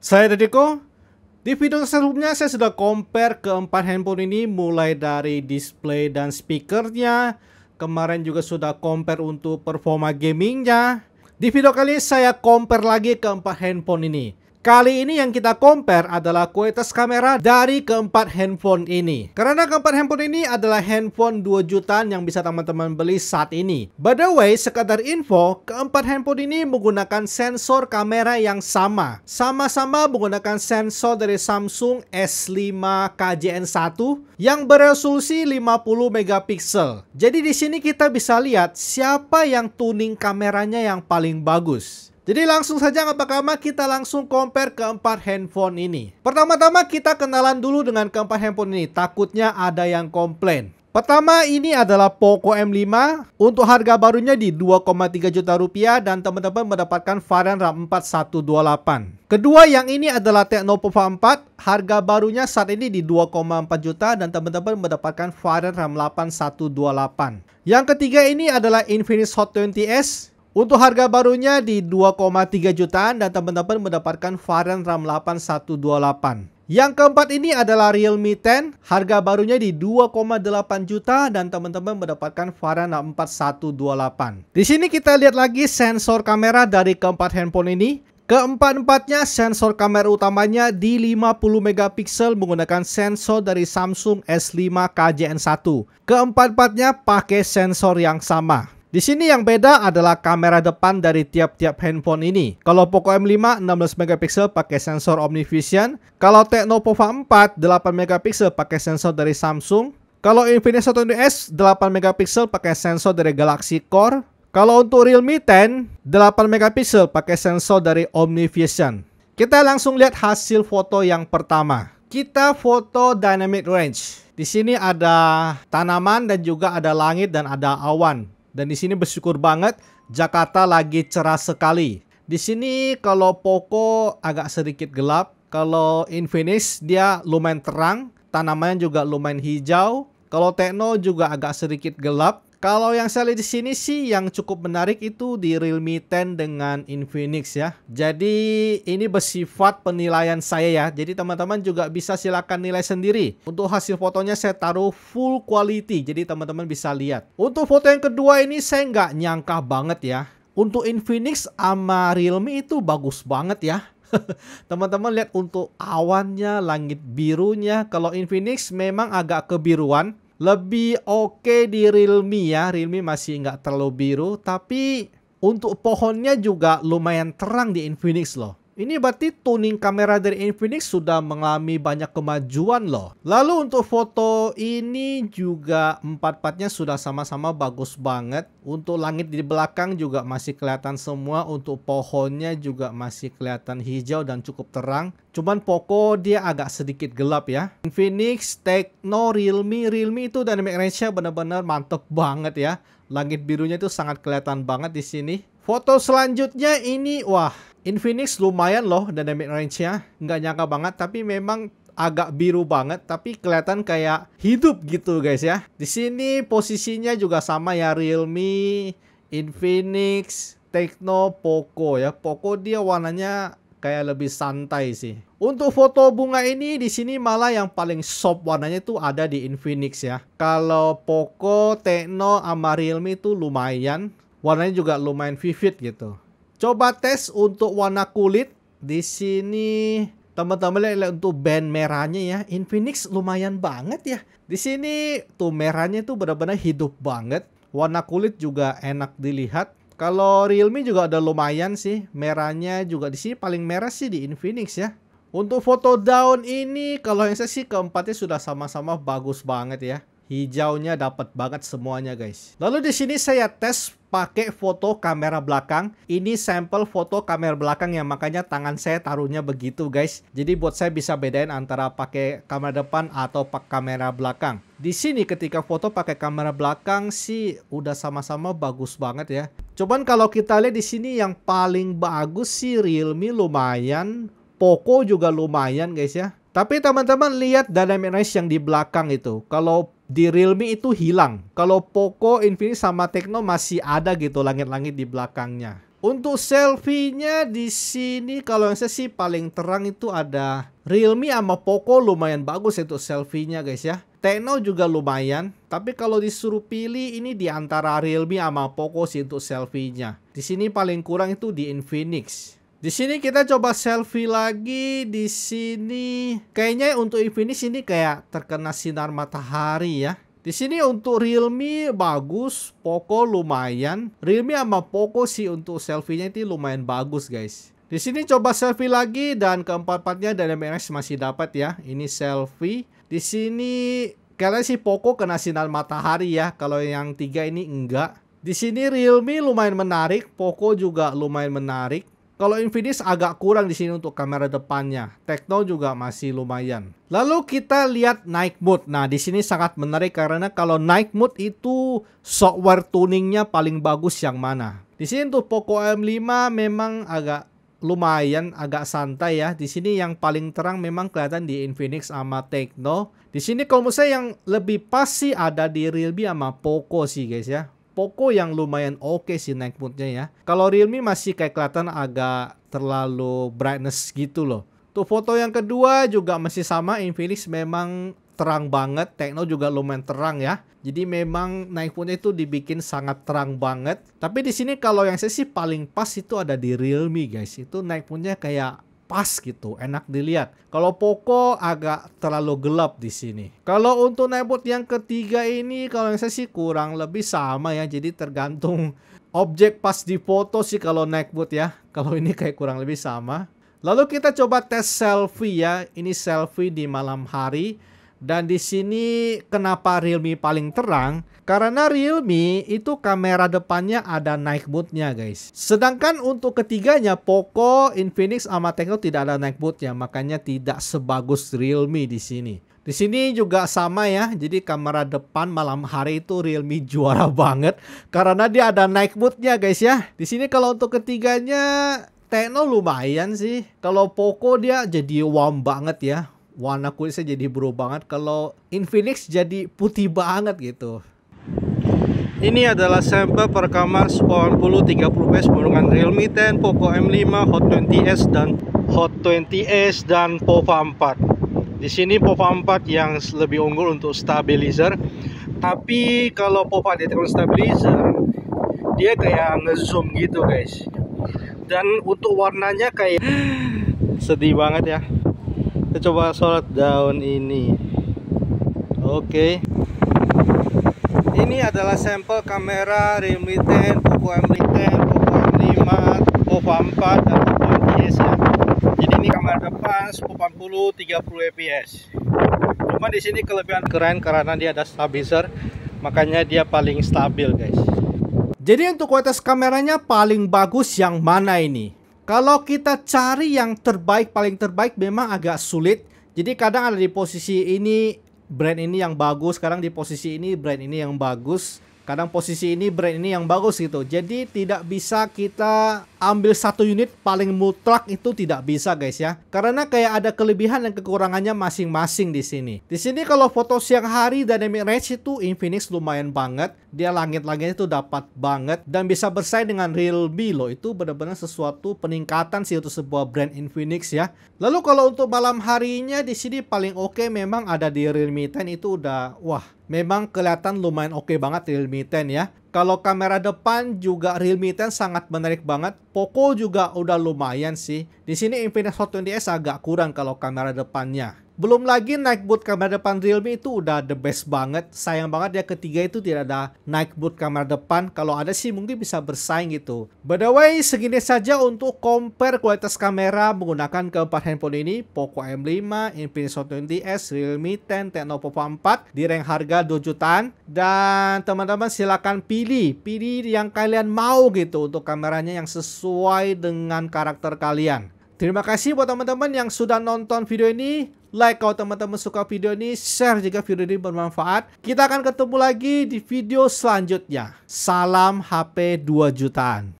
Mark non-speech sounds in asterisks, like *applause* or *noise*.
Saya Dedeko. Di video sebelumnya saya sudah compare keempat handphone ini mulai dari display dan speakernya. Kemarin juga sudah compare untuk performa gamingnya. Di video kali ini saya compare lagi keempat handphone ini. Kali ini yang kita compare adalah kualitas kamera dari keempat handphone ini. Karena keempat handphone ini adalah handphone 2 jutaan yang bisa teman-teman beli saat ini. By the way, sekadar info, keempat handphone ini menggunakan sensor kamera yang sama. Sama-sama menggunakan sensor dari Samsung S5 KJN1 yang beresolusi 50 megapiksel. Jadi di sini kita bisa lihat siapa yang tuning kameranya yang paling bagus. Jadi langsung saja nggak lama kita langsung compare keempat handphone ini. Pertama-tama kita kenalan dulu dengan keempat handphone ini. Takutnya ada yang komplain. Pertama ini adalah Poco M5 untuk harga barunya di 2,3 juta rupiah dan teman-teman mendapatkan varian RAM 4128. Kedua yang ini adalah Tecno Pova 4, harga barunya saat ini di 2,4 juta dan teman-teman mendapatkan varian RAM 8128. Yang ketiga ini adalah Infinix Hot 20s untuk harga barunya di 2,3 jutaan dan teman-teman mendapatkan varian RAM 8128. Yang keempat ini adalah Realme 10, harga barunya di 2,8 juta dan teman-teman mendapatkan varian RAM 4128. Di sini kita lihat lagi sensor kamera dari keempat handphone ini. Keempat-empatnya sensor kamera utamanya di 50 megapiksel menggunakan sensor dari Samsung S5 KJN1. Keempat-empatnya pakai sensor yang sama. Di sini yang beda adalah kamera depan dari tiap-tiap handphone ini. Kalau Poco M5 16 megapiksel pakai sensor OmniVision, kalau Tecno Pova 4 8 megapiksel pakai sensor dari Samsung, kalau Infinix 120S 8 megapiksel pakai sensor dari Galaxy Core, kalau untuk Realme 10 8 megapiksel pakai sensor dari OmniVision. Kita langsung lihat hasil foto yang pertama. Kita foto dynamic range. Di sini ada tanaman dan juga ada langit dan ada awan. Dan di sini bersyukur banget Jakarta lagi cerah sekali. Di sini kalau Poco agak sedikit gelap, kalau Infinix dia lumayan terang, tanamannya juga lumayan hijau. Kalau Tekno juga agak sedikit gelap, kalau yang saya lihat di sini sih yang cukup menarik itu di Realme 10 dengan Infinix ya. Jadi ini bersifat penilaian saya ya. Jadi teman-teman juga bisa silakan nilai sendiri. Untuk hasil fotonya saya taruh full quality. Jadi teman-teman bisa lihat. Untuk foto yang kedua ini saya nggak nyangka banget ya. Untuk Infinix sama Realme itu bagus banget ya. *laughs* Teman-teman lihat untuk awannya, langit birunya. Kalau Infinix memang agak kebiruan lebih oke okay di Realme ya. Realme masih nggak terlalu biru, tapi untuk pohonnya juga lumayan terang di Infinix loh. Ini berarti tuning kamera dari Infinix sudah mengalami banyak kemajuan loh. Lalu untuk foto ini juga empat-empatnya sudah sama-sama bagus banget. Untuk langit di belakang juga masih kelihatan semua. Untuk pohonnya juga masih kelihatan hijau dan cukup terang. Cuman Poco dia agak sedikit gelap ya. Infinix, Tecno, Realme, Realme itu dynamic range-nya benar-benar mantep banget ya. Langit birunya itu sangat kelihatan banget di sini. Foto selanjutnya ini wah Infinix lumayan loh dynamic range-nya. Nggak nyangka banget, tapi memang agak biru banget tapi kelihatan kayak hidup gitu guys ya. Di sini posisinya juga sama ya Realme, Infinix, Tecno, Poco ya. Poco dia warnanya kayak lebih santai sih. Untuk foto bunga ini di sini malah yang paling soft warnanya itu ada di Infinix ya. Kalau Poco, Tecno, sama Realme itu lumayan. Warnanya juga lumayan vivid gitu. Coba tes untuk warna kulit. Di sini teman-teman lihat untuk band merahnya ya. Infinix lumayan banget ya. Di sini tuh merahnya tuh benar-benar hidup banget. Warna kulit juga enak dilihat. Kalau Realme juga ada lumayan sih. Merahnya juga di sini paling merah sih di Infinix ya. Untuk foto daun ini kalau yang saya sih keempatnya sudah sama-sama bagus banget ya. Hijaunya dapat banget semuanya guys. Lalu di sini saya tes pakai foto kamera belakang. Ini sampel foto kamera belakang yang makanya tangan saya taruhnya begitu guys. Jadi buat saya bisa bedain antara pakai kamera depan atau pakai kamera belakang. Di sini ketika foto pakai kamera belakang sih udah sama-sama bagus banget ya. Cuman kalau kita lihat di sini yang paling bagus sih Realme lumayan, Poco juga lumayan guys ya. Tapi teman-teman lihat dynamic range yang di belakang itu. Kalau di Realme itu hilang. Kalau Poco, Infinix sama Tecno masih ada gitu langit-langit di belakangnya. Untuk selfie-nya di sini kalau yang saya sih paling terang itu ada Realme sama Poco lumayan bagus untuk selfie-nya guys ya. Tekno juga lumayan, tapi kalau disuruh pilih ini di antara Realme sama Poco sih untuk selfie-nya. Di sini paling kurang itu di Infinix. Di sini kita coba selfie lagi. Di sini kayaknya untuk Infinix ini kayak terkena sinar matahari ya. Di sini untuk Realme bagus, Poco lumayan. Realme sama Poco sih untuk selfie-nya itu lumayan bagus, guys. Di sini coba selfie lagi dan keempat-empatnya dari MX masih dapat ya. Ini selfie. Di sini kalian sih Poco kena sinar matahari ya. Kalau yang tiga ini enggak. Di sini Realme lumayan menarik, Poco juga lumayan menarik. Kalau Infinix agak kurang di sini untuk kamera depannya. Tekno juga masih lumayan. Lalu kita lihat night mode. Nah, di sini sangat menarik karena kalau night mode itu software tuningnya paling bagus yang mana. Di sini untuk Poco M5 memang agak lumayan agak santai ya. Di sini yang paling terang memang kelihatan di Infinix sama Tekno. Di sini kalau menurut saya yang lebih pas sih ada di Realme sama Poco sih guys ya. Poco yang lumayan oke okay sih night mode-nya ya. Kalau Realme masih kayak kelihatan agak terlalu brightness gitu loh. Tuh foto yang kedua juga masih sama Infinix memang terang banget, Tekno juga lumayan terang ya. Jadi memang night mode itu dibikin sangat terang banget. Tapi di sini kalau yang saya sih paling pas itu ada di Realme guys. Itu night mode-nya kayak pas gitu, enak dilihat. Kalau Poco agak terlalu gelap di sini. Kalau untuk Nebot yang ketiga ini kalau yang saya sih kurang lebih sama ya. Jadi tergantung objek pas di foto sih kalau naik boot ya. *laughs* Kalau ini kayak kurang lebih sama. Lalu kita coba tes selfie ya. Ini selfie di malam hari. Dan di sini kenapa Realme paling terang? Karena Realme itu kamera depannya ada night mode-nya guys. Sedangkan untuk ketiganya Poco, Infinix, sama Tekno tidak ada night mode-nya. Makanya tidak sebagus Realme di sini. Di sini juga sama ya. Jadi kamera depan malam hari itu Realme juara *laughs* banget. Karena dia ada night mode-nya guys ya. Di sini kalau untuk ketiganya Tekno lumayan sih. Kalau Poco dia jadi warm banget ya. Warna kulitnya jadi biru banget. Kalau Infinix jadi putih banget gitu. Ini adalah sampel perekaman 10 30 fps menggunakan Realme 10, Poco M5, Hot 20s dan Hot 20s dan POVA 4. Di sini POVA 4 yang lebih unggul untuk stabilizer. Tapi kalau POVA detection stabilizer dia kayak ngezoom gitu guys. Dan untuk warnanya kayak *gasps* sedih banget ya. Kita coba sorot daun ini. Oke. Okay ini adalah sampel kamera 10, Poco M10, Poco M5, Poco 4 dan Poco MTS ya. Jadi ini kamera depan 1080 30 fps. Cuma di sini kelebihan keren karena dia ada stabilizer, makanya dia paling stabil guys. Jadi untuk kualitas kameranya paling bagus yang mana ini? Kalau kita cari yang terbaik paling terbaik memang agak sulit. Jadi kadang ada di posisi ini brand ini yang bagus, sekarang di posisi ini brand ini yang bagus kadang posisi ini brand ini yang bagus gitu jadi tidak bisa kita ambil satu unit paling mutlak itu tidak bisa guys ya. Karena kayak ada kelebihan dan kekurangannya masing-masing di sini. Di sini kalau foto siang hari dynamic range itu Infinix lumayan banget. Dia langit-langitnya itu dapat banget dan bisa bersaing dengan Realme loh itu benar-benar sesuatu peningkatan sih untuk sebuah brand Infinix ya. Lalu kalau untuk malam harinya di sini paling oke okay memang ada di Realme 10 itu udah wah memang kelihatan lumayan oke okay banget Realme 10 ya. Kalau kamera depan juga Realme 10 sangat menarik banget. Poco juga udah lumayan sih. Di sini Infinix Hot 20s agak kurang kalau kamera depannya. Belum lagi naik boot kamera depan Realme itu udah the best banget. Sayang banget ya ketiga itu tidak ada naik boot kamera depan. Kalau ada sih mungkin bisa bersaing gitu. By the way, segini saja untuk compare kualitas kamera menggunakan keempat handphone ini. Poco M5, Infinix Hot 20s, Realme 10, Techno Poco 4 di rank harga 2 jutaan. Dan teman-teman silahkan pilih. Pilih yang kalian mau gitu untuk kameranya yang sesuai dengan karakter kalian. Terima kasih buat teman-teman yang sudah nonton video ini. Like kalau teman-teman suka video ini, share jika video ini bermanfaat. Kita akan ketemu lagi di video selanjutnya. Salam HP 2 jutaan.